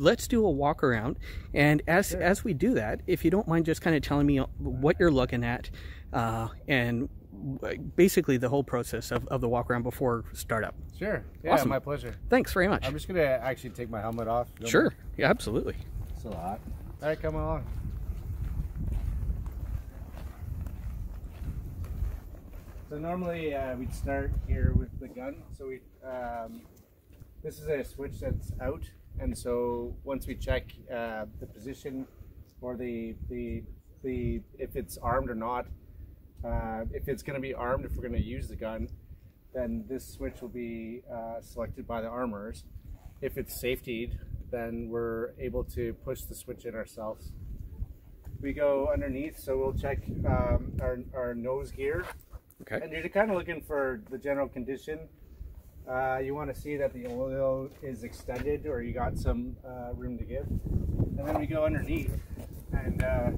let's do a walk around. And as Sure. as we do that, if you don't mind, just kind of telling me what you're looking at, uh, and basically the whole process of, of the walk around before startup. Sure. Yeah, Awesome. my pleasure. Thanks very much. I'm just gonna actually take my helmet off. Don't Sure. mind. Yeah, absolutely. It's a lot. All right, come along. So normally uh, we'd start here with the gun. So we, um, this is a switch that's out, and so once we check uh, the position or the the the if it's armed or not, uh, if it's going to be armed, if we're going to use the gun, then this switch will be uh, selected by the armorers. If it's safetied, then we're able to push the switch in ourselves. We go underneath, so we'll check um, our, our nose gear. Okay. And you're kind of looking for the general condition. Uh, you want to see that the oil is extended or you got some uh, room to give. And then we go underneath and uh,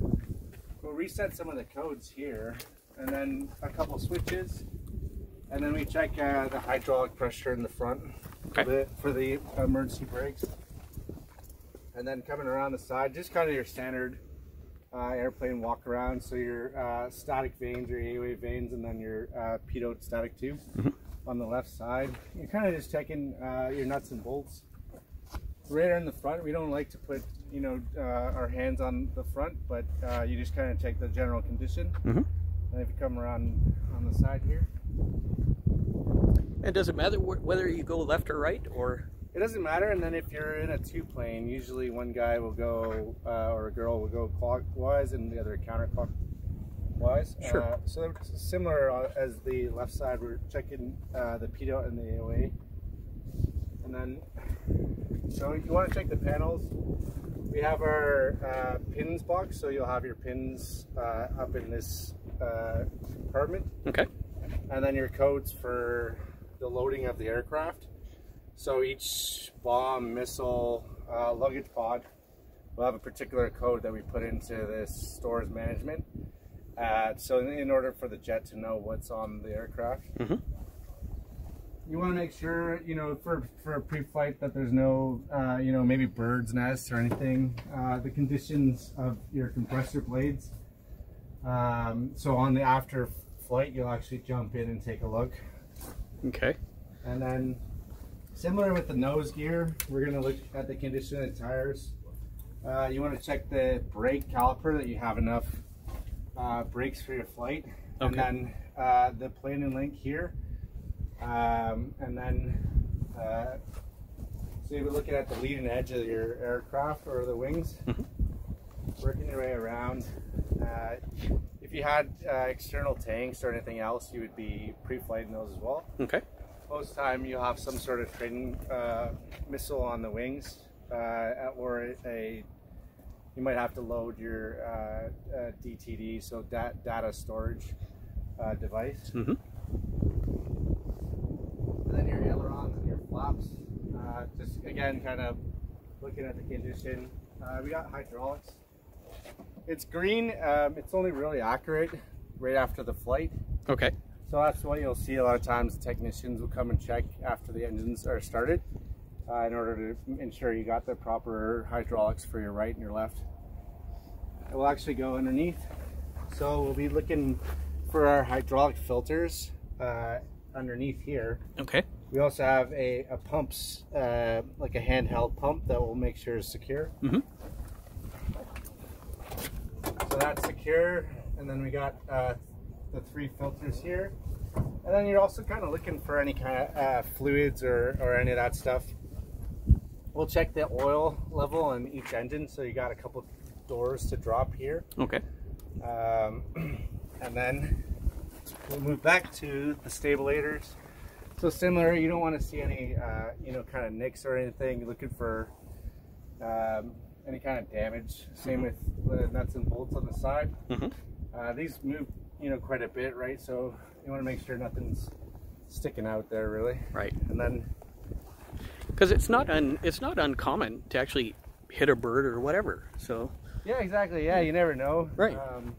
we'll reset some of the codes here and then a couple switches. And then we check uh, the hydraulic pressure in the front Okay. for, the, for the emergency brakes. And then coming around the side, just kind of your standard uh, airplane walk around. So your uh, static vanes, your AOA vanes, and then your uh, pitot static tube on the left side. You're kind of just checking uh, your nuts and bolts. Right in the front, we don't like to put you know uh, our hands on the front, but uh, you just kind of check the general condition. Mhm. And if you come around on the side here, And does it matter wh- whether you go left or right, or It doesn't matter. And then if you're in a two plane, usually one guy will go uh, or a girl will go clockwise and the other counterclockwise. Sure. Uh, so similar uh, as the left side, we're checking uh, the pitot and the AOA. And then, so you want to check the panels. We have our uh, pins box, so you'll have your pins uh, up in this uh, compartment okay? and then your codes for the loading of the aircraft. So each bomb, missile, uh, luggage pod will have a particular code that we put into this stores management. Uh, so in, in order for the jet to know what's on the aircraft, Mhm. you want to make sure you know for for a pre-flight that there's no uh, you know maybe birds nests or anything. Uh, the conditions of your compressor blades. Um, so on the after flight, you'll actually jump in and take a look. Okay. And then, similar with the nose gear, we're going to look at the condition of the tires. Uh, you want to check the brake caliper that you have enough uh, brakes for your flight. And then uh, the plane and link here. Um, and then, uh, so you're looking at the leading edge of your aircraft or the wings, Mhm. working your way around. Uh, if you had uh, external tanks or anything else, you would be pre-flighting those as well Okay. most time you'll have some sort of training uh, missile on the wings uh, or a you might have to load your uh, uh, DTD so da- data storage uh, device Mhm. and then your ailerons and your flaps uh, just again kind of looking at the condition uh, we got hydraulics it's green um, it's only really accurate right after the flight Okay. so that's what you'll see a lot of times. Technicians will come and check after the engines are started uh, in order to ensure you got the proper hydraulics for your right and your left. It will actually go underneath. So we'll be looking for our hydraulic filters uh, underneath here. Okay. We also have a, a pumps, uh, like a handheld pump that will make sure it's secure. Mhm. So that's secure. And then we got uh, the three filters here. And then you're also kind of looking for any kind of uh, fluids or, or any of that stuff. We'll check the oil level on each engine. So you got a couple doors to drop here. Okay. Um, and then we'll move back to the stabilators. So similar, you don't want to see any, uh, you know, kind of nicks or anything. You're looking for um, any kind of damage. Same with the nuts and bolts on the side. Mhm. Uh, these move, you know, quite a bit, right? So you want to make sure nothing's sticking out there, really. Right. And then, Because it's not un it's not uncommon to actually hit a bird or whatever. So yeah, exactly. Yeah, you never know. Right. Um,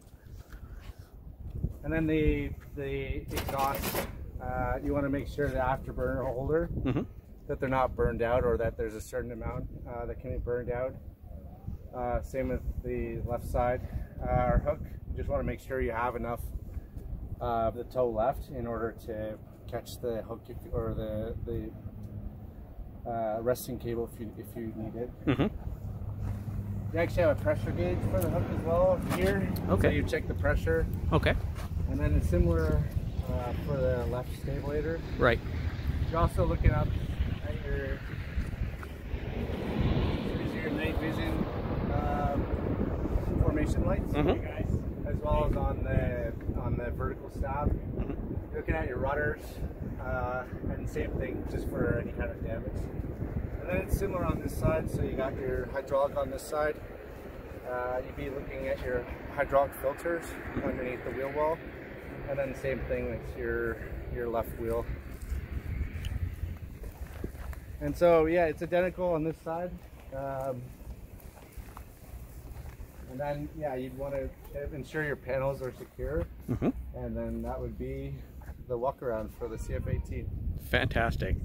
and then the the exhaust, uh, you want to make sure the afterburner holder Mhm. that they're not burned out or that there's a certain amount uh, that can be burned out. Uh, same with the left side. Uh, our hook, you just want to make sure you have enough of the toe left in order to catch the hook or the, the uh, resting cable if you, if you need it. Mm-hmm. You actually have a pressure gauge for the hook as well here. Okay. So you check the pressure. Okay. And then it's similar uh, for the left stabilator. Right. You're also looking up at your, your night vision um, formation lights, Mhm. guys, as well as on the on the vertical stab. Mhm. You're looking at your rudders, uh, and same thing, just for any kind of damage. And then it's similar on this side, so you got your hydraulic on this side. Uh, you'd be looking at your hydraulic filters underneath the wheel well, and then same thing with your your left wheel. And so yeah, it's identical on this side. Um, and then yeah, you'd want to ensure your panels are secure, Mm-hmm. and then that would be the walk around for the CF18. Fantastic.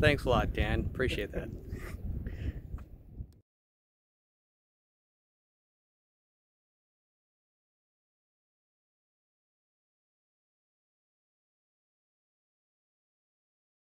Thanks a lot, Dan. Appreciate that.